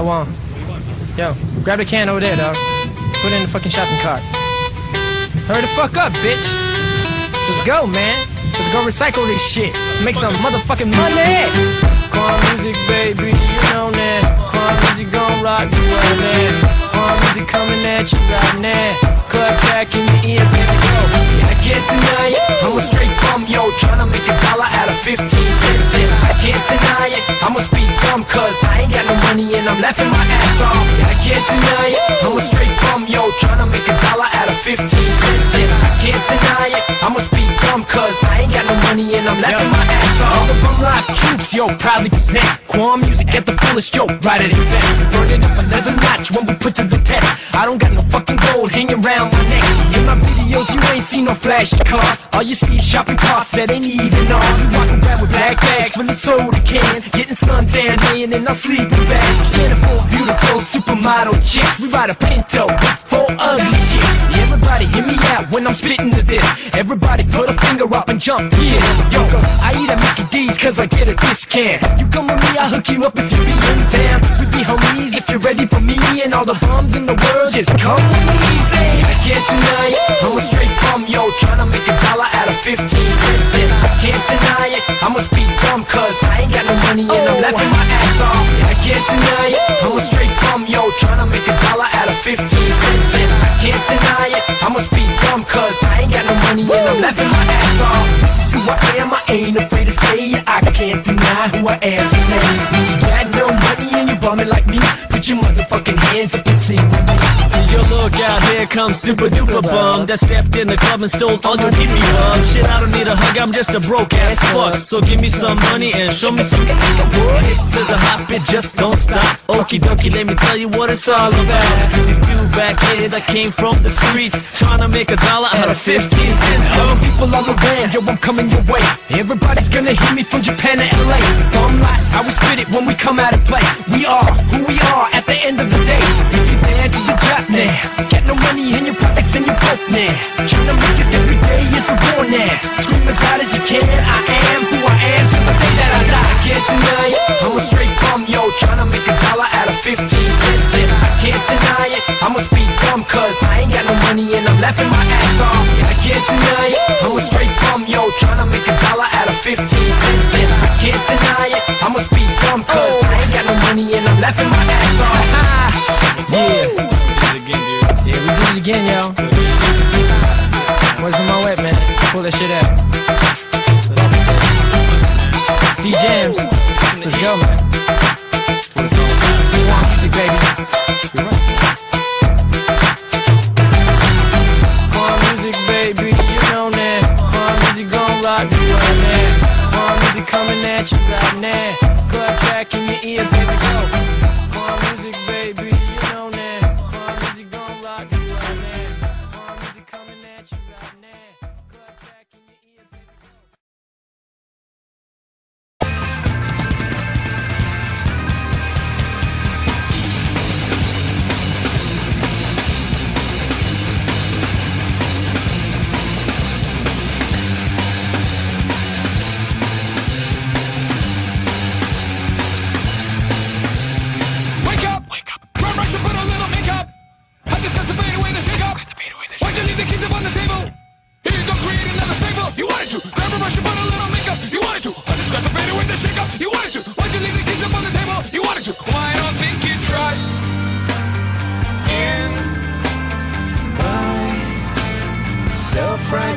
Yo, Juan. Yo, grab the can over there, dog. Put it in the fucking shopping cart. Hurry the fuck up, bitch. Let's go, man. Let's go recycle this shit. Let's make some motherfucking money. Quan music, baby, you know that. Quan music gon' rock you now. Quan music coming at you right now. Club track in your ear, baby, go. I can't deny it. I'm a straight bum, yo, tryna make a dollar out of 15 cents. And I can't deny it. I'ma speak dumb, cause I ain't got no money and I'm laughing my ass off. I can't deny it. I'm a straight bum, yo, tryna make a dollar out of 15 cents. And I can't deny it. I'ma speak dumb, cause I ain't got no money and I'm laughing my ass off. All the bum life troops, yo, proudly present. Quan music at the fullest, yo, right at best. Burn it up another notch when we put to the test. I don't got no fucking gold hanging around neck. In my videos, you ain't seen no flashy cars. All you see is shopping carts that ain't even ours. We walk around with backpacks full of soda cans, getting suntan, laying in our sleeping bags. Can't afford beautiful supermodel chicks. We ride a Pinto four ugly chicks. Everybody hear me out when I'm spitting to this. Everybody put a finger up and jump, yeah. Yo, I eat at Mickey D's cause I get a discount. You come with me, I'll hook you up if you be in town. We be homies if you're for me and all the bums in the world. Just come say I can't deny it. I'm a straight bum, yo, tryna make a dollar out of 15 cents. And I can't deny it. I'ma speak dumb cause I ain't got no money and I'm laughing my ass off. I can't deny it. I'm a straight bum, yo, tryna make a dollar out of 15 cents. And I can't deny it. I'ma speak dumb cause I ain't got no money and I'm laughing my ass off. This is who I am, I ain't afraid to say it. I can't deny who I am today. You got no money and you bumming like me, put your motherfucking up. Yo, look out, here comes Super Duper Bum that stepped in the club and stole all your hippie love. Shit, I don't need a hug, I'm just a broke ass fuck. So give me some money and show me some Hit to the hop, it just don't stop. Okie dokie, let me tell you what it's all about. These two back kids that came from the streets, trying to make a dollar out of 15 cents. Young people all around, yo, I'm coming your way. Everybody's gonna hear me from Japan to LA. Dumb lies, how we spit it when we come out of play. We are who we are at the end I'm a straight bum, yo, trying to make a dollar out of 15 cents. And I can't deny it, I'ma speak dumb cause I ain't got no money and I'm laughing my ass off. I can't deny it, I'm a straight bum, yo, trying to make a dollar out of 15 cents. And I can't deny it, I'ma speak dumb cause I ain't got no money and I'm laughing my ass off. Yeah. Yeah, we did it again, yo. Where's my wet, man? Pull that shit out. Let's go,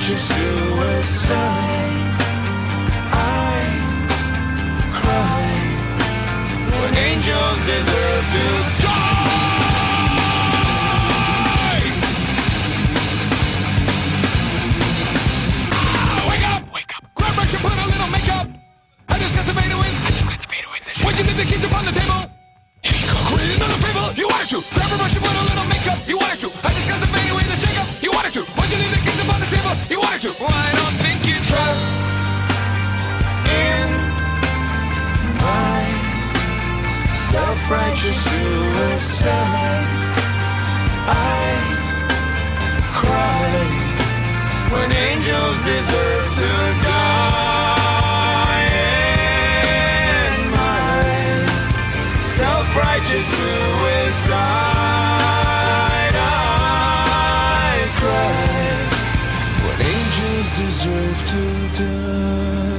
self-righteous suicide. I cry when angels deserve to die. Ah, wake up! Wake up! Grab brush and put a little makeup. I discuss the fade away. I discuss the fade away. Why'd you leave the keys upon the table? Here you go. Create another fable. You wanted to. Grab a brush and put a little makeup. You wanted to. I self-righteous suicide. I cry when angels deserve to die. My self-righteous suicide. I cry when angels deserve to die.